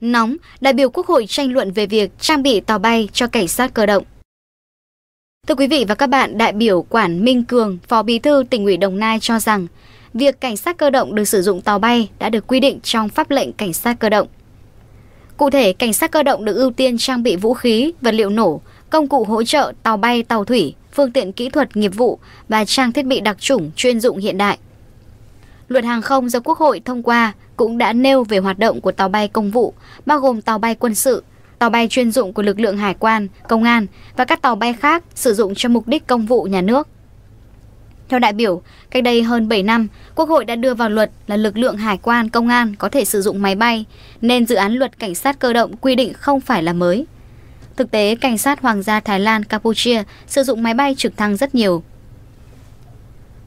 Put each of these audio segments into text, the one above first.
Nóng, đại biểu Quốc hội tranh luận về việc trang bị tàu bay cho cảnh sát cơ động. Thưa quý vị và các bạn, đại biểu Quản Minh Cường, Phó Bí thư tỉnh ủy Đồng Nai cho rằng, việc cảnh sát cơ động được sử dụng tàu bay đã được quy định trong pháp lệnh cảnh sát cơ động. Cụ thể, cảnh sát cơ động được ưu tiên trang bị vũ khí, vật liệu nổ, công cụ hỗ trợ tàu bay, tàu thủy, phương tiện kỹ thuật nghiệp vụ và trang thiết bị đặc trùng chuyên dụng hiện đại. Luật hàng không do Quốc hội thông qua cũng đã nêu về hoạt động của tàu bay công vụ, bao gồm tàu bay quân sự, tàu bay chuyên dụng của lực lượng hải quan, công an và các tàu bay khác sử dụng cho mục đích công vụ nhà nước. Theo đại biểu, cách đây hơn 7 năm, Quốc hội đã đưa vào luật là lực lượng hải quan, công an có thể sử dụng máy bay, nên dự án luật cảnh sát cơ động quy định không phải là mới. Thực tế, cảnh sát Hoàng gia Thái Lan, Campuchia sử dụng máy bay trực thăng rất nhiều.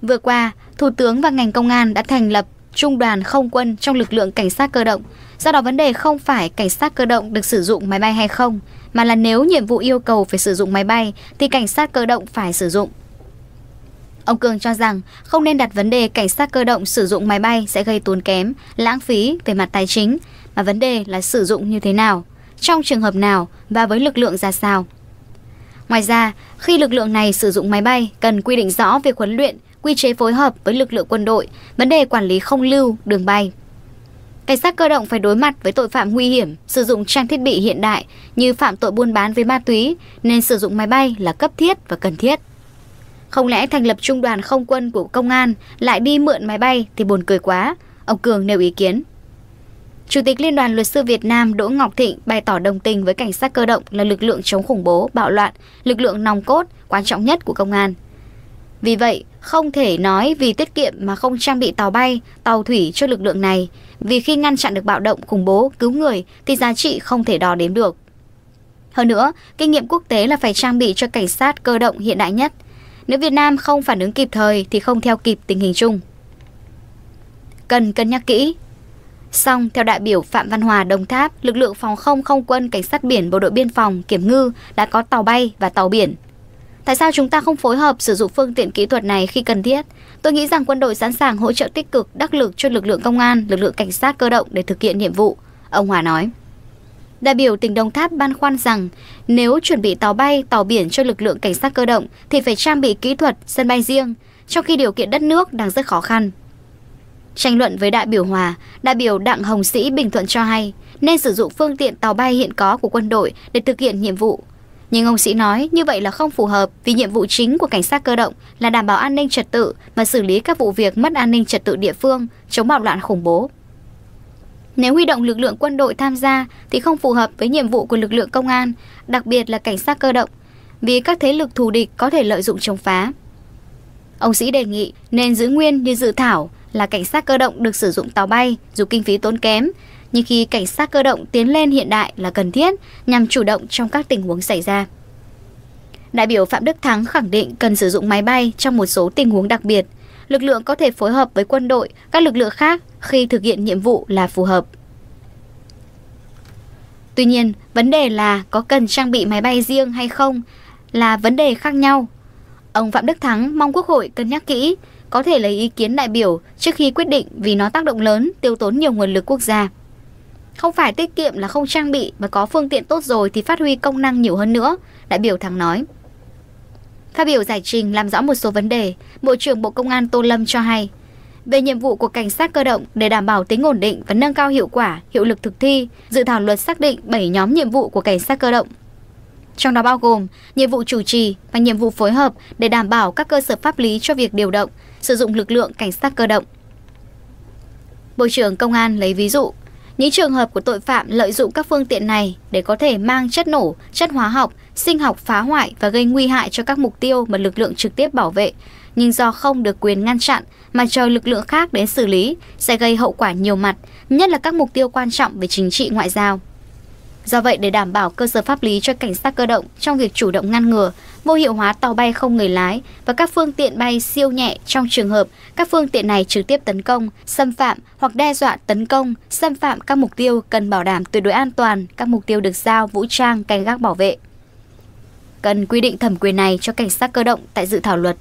Vừa qua, Thủ tướng và ngành công an đã thành lập trung đoàn không quân trong lực lượng cảnh sát cơ động. Do đó vấn đề không phải cảnh sát cơ động được sử dụng máy bay hay không, mà là nếu nhiệm vụ yêu cầu phải sử dụng máy bay thì cảnh sát cơ động phải sử dụng. Ông Cường cho rằng không nên đặt vấn đề cảnh sát cơ động sử dụng máy bay sẽ gây tốn kém, lãng phí về mặt tài chính, mà vấn đề là sử dụng như thế nào, trong trường hợp nào và với lực lượng ra sao. Ngoài ra, khi lực lượng này sử dụng máy bay, cần quy định rõ việc huấn luyện, quy chế phối hợp với lực lượng quân đội, vấn đề quản lý không lưu, đường bay. Cảnh sát cơ động phải đối mặt với tội phạm nguy hiểm, sử dụng trang thiết bị hiện đại như phạm tội buôn bán với ma túy, nên sử dụng máy bay là cấp thiết và cần thiết. Không lẽ thành lập trung đoàn không quân của công an lại đi mượn máy bay thì buồn cười quá, ông Cường nêu ý kiến. Chủ tịch Liên đoàn Luật sư Việt Nam Đỗ Ngọc Thịnh bày tỏ đồng tình với cảnh sát cơ động là lực lượng chống khủng bố, bạo loạn, lực lượng nòng cốt, quan trọng nhất của công an. Vì vậy, không thể nói vì tiết kiệm mà không trang bị tàu bay, tàu thủy cho lực lượng này, vì khi ngăn chặn được bạo động khủng bố, cứu người thì giá trị không thể đo đếm được. Hơn nữa, kinh nghiệm quốc tế là phải trang bị cho cảnh sát cơ động hiện đại nhất. Nếu Việt Nam không phản ứng kịp thời thì không theo kịp tình hình chung. Cần cân nhắc kỹ. Song, theo đại biểu Phạm Văn Hòa Đồng Tháp, lực lượng phòng không không quân cảnh sát biển bộ đội biên phòng kiểm ngư đã có tàu bay và tàu biển Tại sao chúng ta không phối hợp sử dụng phương tiện kỹ thuật này khi cần thiết? Tôi nghĩ rằng quân đội sẵn sàng hỗ trợ tích cực, đắc lực cho lực lượng công an, lực lượng cảnh sát cơ động để thực hiện nhiệm vụ, ông Hòa nói. Đại biểu tỉnh Đồng Tháp băn khoăn rằng nếu chuẩn bị tàu bay, tàu biển cho lực lượng cảnh sát cơ động thì phải trang bị kỹ thuật, sân bay riêng, trong khi điều kiện đất nước đang rất khó khăn. Tranh luận với đại biểu Hòa, đại biểu Đặng Hồng Sĩ Bình Thuận cho hay nên sử dụng phương tiện tàu bay hiện có của quân đội để thực hiện nhiệm vụ, nhưng ông Sĩ nói như vậy là không phù hợp vì nhiệm vụ chính của cảnh sát cơ động là đảm bảo an ninh trật tự và xử lý các vụ việc mất an ninh trật tự địa phương, chống bạo loạn khủng bố. Nếu huy động lực lượng quân đội tham gia thì không phù hợp với nhiệm vụ của lực lượng công an, đặc biệt là cảnh sát cơ động, vì các thế lực thù địch có thể lợi dụng chống phá. Ông Sĩ đề nghị nên giữ nguyên như dự thảo là cảnh sát cơ động được sử dụng tàu bay dù kinh phí tốn kém, nhưng khi cảnh sát cơ động tiến lên hiện đại là cần thiết nhằm chủ động trong các tình huống xảy ra. Đại biểu Phạm Đức Thắng khẳng định cần sử dụng máy bay trong một số tình huống đặc biệt. Lực lượng có thể phối hợp với quân đội, các lực lượng khác khi thực hiện nhiệm vụ là phù hợp. Tuy nhiên, vấn đề là có cần trang bị máy bay riêng hay không là vấn đề khác nhau. Ông Phạm Đức Thắng mong Quốc hội cân nhắc kỹ, có thể lấy ý kiến đại biểu trước khi quyết định vì nó tác động lớn, tiêu tốn nhiều nguồn lực quốc gia. Không phải tiết kiệm là không trang bị mà có phương tiện tốt rồi thì phát huy công năng nhiều hơn nữa, đại biểu thắng nói. Phát biểu giải trình làm rõ một số vấn đề, Bộ trưởng Bộ Công an Tô Lâm cho hay, về nhiệm vụ của cảnh sát cơ động để đảm bảo tính ổn định và nâng cao hiệu quả, hiệu lực thực thi, dự thảo luật xác định 7 nhóm nhiệm vụ của cảnh sát cơ động. Trong đó bao gồm nhiệm vụ chủ trì và nhiệm vụ phối hợp để đảm bảo các cơ sở pháp lý cho việc điều động, sử dụng lực lượng cảnh sát cơ động. Bộ trưởng Công an lấy ví dụ những trường hợp của tội phạm lợi dụng các phương tiện này để có thể mang chất nổ, chất hóa học, sinh học phá hoại và gây nguy hại cho các mục tiêu mà lực lượng trực tiếp bảo vệ, nhưng do không được quyền ngăn chặn mà chờ lực lượng khác đến xử lý sẽ gây hậu quả nhiều mặt, nhất là các mục tiêu quan trọng về chính trị ngoại giao. Do vậy, để đảm bảo cơ sở pháp lý cho cảnh sát cơ động trong việc chủ động ngăn ngừa, vô hiệu hóa tàu bay không người lái và các phương tiện bay siêu nhẹ trong trường hợp các phương tiện này trực tiếp tấn công, xâm phạm hoặc đe dọa tấn công, xâm phạm các mục tiêu cần bảo đảm tuyệt đối an toàn các mục tiêu được giao vũ trang canh gác bảo vệ. Cần quy định thẩm quyền này cho cảnh sát cơ động tại dự thảo luật.